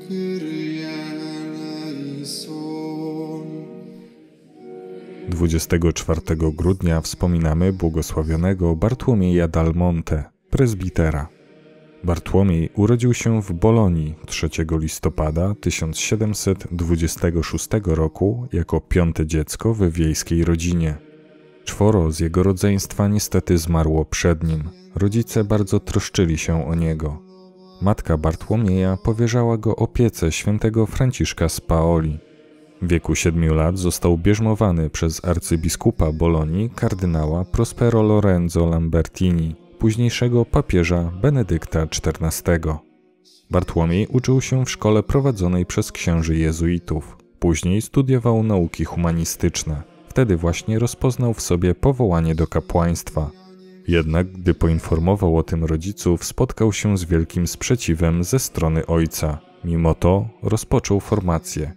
Kyrie eleison. 24 grudnia wspominamy błogosławionego Bartłomieja Dalmonte, prezbitera. Bartłomiej urodził się w Bolonii 3 listopada 1726 roku jako piąte dziecko we wiejskiej rodzinie. Czworo z jego rodzeństwa niestety zmarło przed nim. Rodzice bardzo troszczyli się o niego. Matka Bartłomieja powierzała go opiece świętego Franciszka z Paoli. W wieku siedmiu lat został bierzmowany przez arcybiskupa Bolonii kardynała Prospero Lorenzo Lambertini, późniejszego papieża Benedykta XIV. Bartłomiej uczył się w szkole prowadzonej przez księży jezuitów. Później studiował nauki humanistyczne. Wtedy właśnie rozpoznał w sobie powołanie do kapłaństwa. Jednak gdy poinformował o tym rodziców, spotkał się z wielkim sprzeciwem ze strony ojca. Mimo to rozpoczął formację.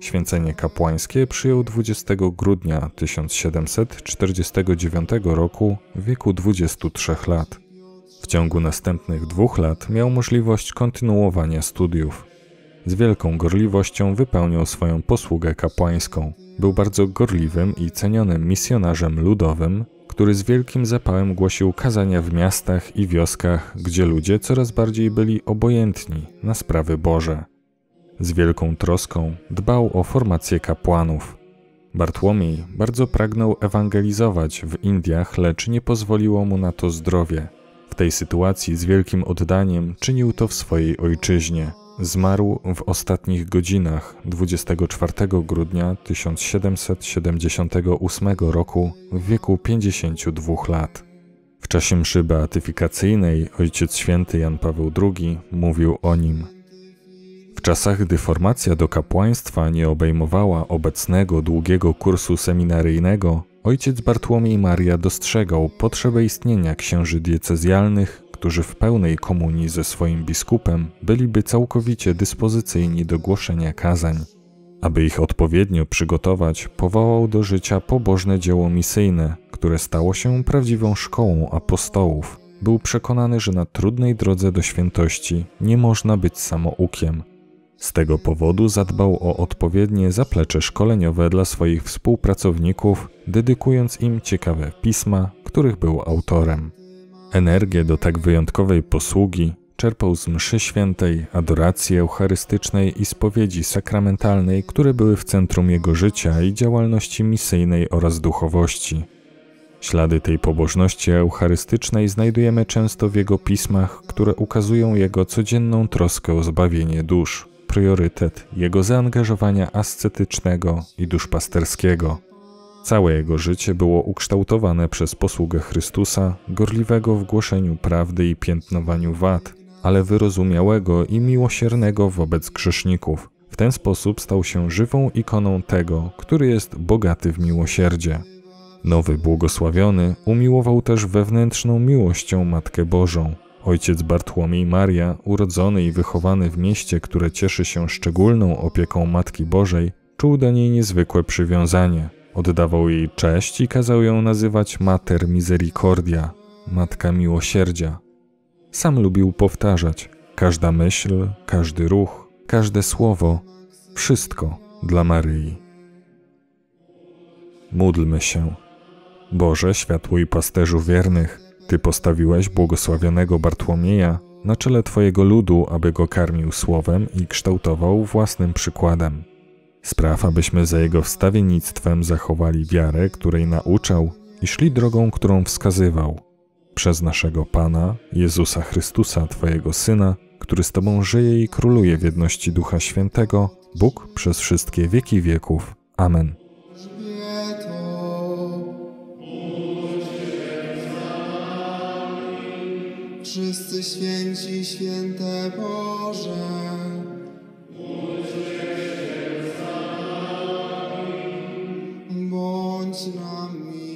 Święcenie kapłańskie przyjął 20 grudnia 1749 roku w wieku 23 lat. W ciągu następnych dwóch lat miał możliwość kontynuowania studiów. Z wielką gorliwością wypełniał swoją posługę kapłańską. Był bardzo gorliwym i cenionym misjonarzem ludowym, który z wielkim zapałem głosił kazania w miastach i wioskach, gdzie ludzie coraz bardziej byli obojętni na sprawy Boże. Z wielką troską dbał o formację kapłanów. Bartłomiej bardzo pragnął ewangelizować w Indiach, lecz nie pozwoliło mu na to zdrowie. W tej sytuacji z wielkim oddaniem czynił to w swojej ojczyźnie. Zmarł w ostatnich godzinach 24 grudnia 1778 roku w wieku 52 lat. W czasie mszy beatyfikacyjnej Ojciec Święty Jan Paweł II mówił o nim. W czasach, gdy formacja do kapłaństwa nie obejmowała obecnego długiego kursu seminaryjnego, ojciec Bartłomiej Maria dostrzegał potrzebę istnienia księży diecezjalnych, którzy w pełnej komunii ze swoim biskupem byliby całkowicie dyspozycyjni do głoszenia kazań. Aby ich odpowiednio przygotować, powołał do życia pobożne dzieło misyjne, które stało się prawdziwą szkołą apostołów. Był przekonany, że na trudnej drodze do świętości nie można być samoukiem. Z tego powodu zadbał o odpowiednie zaplecze szkoleniowe dla swoich współpracowników, dedykując im ciekawe pisma, których był autorem. Energię do tak wyjątkowej posługi czerpał z mszy świętej, adoracji eucharystycznej i spowiedzi sakramentalnej, które były w centrum jego życia i działalności misyjnej oraz duchowości. Ślady tej pobożności eucharystycznej znajdujemy często w jego pismach, które ukazują jego codzienną troskę o zbawienie dusz, priorytet jego zaangażowania ascetycznego i duszpasterskiego. Całe jego życie było ukształtowane przez posługę Chrystusa, gorliwego w głoszeniu prawdy i piętnowaniu wad, ale wyrozumiałego i miłosiernego wobec grzeszników. W ten sposób stał się żywą ikoną tego, który jest bogaty w miłosierdzie. Nowy błogosławiony umiłował też wewnętrzną miłością Matkę Bożą. Ojciec Bartłomiej Maria, urodzony i wychowany w mieście, które cieszy się szczególną opieką Matki Bożej, czuł do niej niezwykłe przywiązanie. Oddawał jej cześć i kazał ją nazywać Mater Misericordia, Matka Miłosierdzia. Sam lubił powtarzać: każda myśl, każdy ruch, każde słowo, wszystko dla Maryi. Módlmy się. Boże, światło i pasterzu wiernych, Ty postawiłeś błogosławionego Bartłomieja na czele Twojego ludu, aby go karmił słowem i kształtował własnym przykładem. Spraw, abyśmy za Jego wstawiennictwem zachowali wiarę, której nauczał i szli drogą, którą wskazywał. Przez naszego Pana, Jezusa Chrystusa, Twojego Syna, który z Tobą żyje i króluje w jedności Ducha Świętego, Bóg przez wszystkie wieki wieków. Amen. Wszyscy święci, święte Boże. Krishna me.